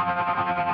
Música